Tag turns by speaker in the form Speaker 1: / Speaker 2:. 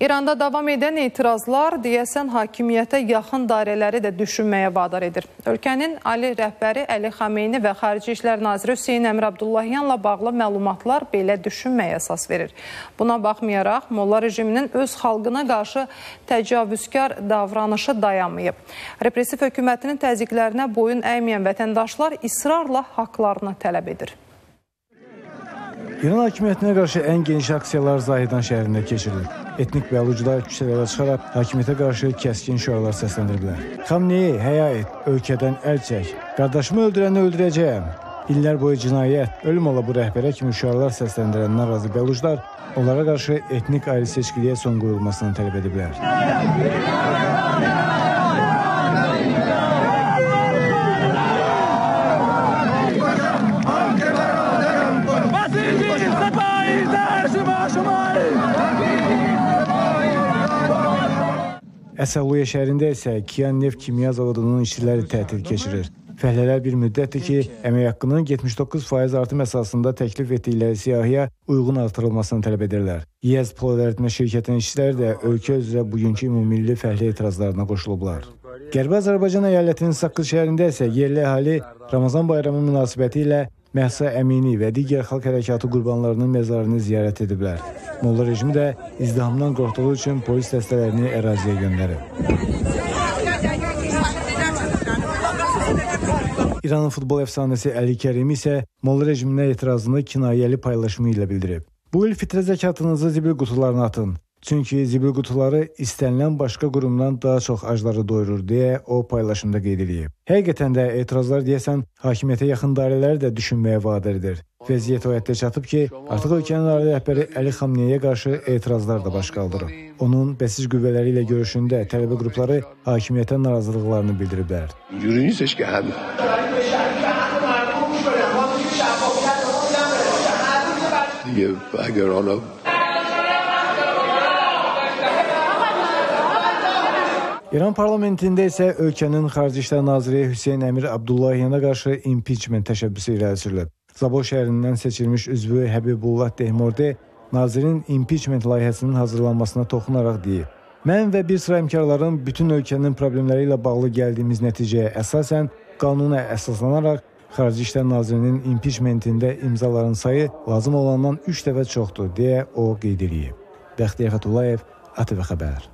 Speaker 1: İranda davam edən etirazlar deyəsən hakimiyyətə yaxın dairələri də düşünməyə vadar edir. Ölkənin ali rəhbəri Əli Xameyni və Xarici İşlər Naziri Hüseyin Əmir Abdullahyanla bağlı məlumatlar belə düşünməyə əsas verir. Buna baxmayaraq, Molla rejiminin öz xalqına qarşı təcavüzkar davranışı dayanmayıb. Repressiv hökumətinin təzyiqlərinə boyun əyməyən vətəndaşlar israrla haqlarını tələb edir.
Speaker 2: İran hakimiyyətinə qarşı ən geniş aksiyalar Zahidan şəhərində keçirilir. Etnik bəlucular küçələrə çıxaraq hakimiyyətə qarşı kəskin şüarlar səsləndiriblər. Xamneyi, həya et, ölkədən əl çək, qardaşımı öldürəni öldürəcəyəm. İllər boyu cinayət, ölüm ola bu rəhbərə kimi şüarlar səsləndirən narazı bəlucular onlara qarşı etnik ayrı seçkiliyə son qoyulmasını tələb ediblər. Əsəluyə şəhərində isə Kian neft kimya zavodunun işçiləri tətil keçirir. Fəhlələr bir müddətdir ki, əmək haqqının 79% artım əsasında təklif etdikləri siyahıya uyğun artırılmasını tələb edirlər. İEZ Pololəritmə şirkətinin işçiləri də ölkə üzrə bugünkü ümumilli fəhlə etirazlarına qoşulublar. Qərbi Azərbaycan əyalətinin Saqqız şəhərində isə yerli əhali Ramazan bayramı münasibəti ilə Məhsa Əmini və digər xalq hərəkatı qurbanlarının məzarını ziyarət ediblər. Molla rejimi də izdihamdan qorxduğu üçün polis dəstələrini əraziyə göndərib. İranın futbol əfsanəsi Əli Kərimi isə Molla rejiminə etirazını kinayəli paylaşımı ilə bildirib. Bu il fitrə zəkatınızı zibil qutularına atın. Çünki zibil qutuları istənilən başqa qurumdan daha çox acları doyurur deyə o paylaşımda qeyd edib. Həqiqətən də etirazlar deyəsən hakimiyyətə yaxın dairələri də düşünməyə vadar edir. Vəziyyət o həddə çatıb ki, artıq ölkənin ali rəhbəri Əli Xamniyəyə qarşı etirazlar da baş qaldırır. Onun bəsiz qüvvələri ilə görüşündə tələbə qrupları hakimiyyətə narazılıqlarını bildiriblər.
Speaker 3: Əgər ona
Speaker 2: İran parlamentində isə ölkənin Xarici İşlər naziri Hüseyn Əmir Abdullayevə qarşı impiçment təşəbbüsü irəli sürülüb. Zabol şəhərindən seçilmiş üzvü Həbibullah Dehmordi nazirin impiçment layihəsinin hazırlanmasına toxunaraq deyib: Mən və bir sıra həmkarların bütün ölkənin problemləri ilə bağlı gəldiyimiz nəticəyə əsasən qanuna əsaslanaraq Xarici İşlər Nazirinin impiçmentində imzaların sayı lazım olandan 3 dəfə çoxdur deyə o qeyd edib. Bəxtiyar Xətulayev, ATV xəbər.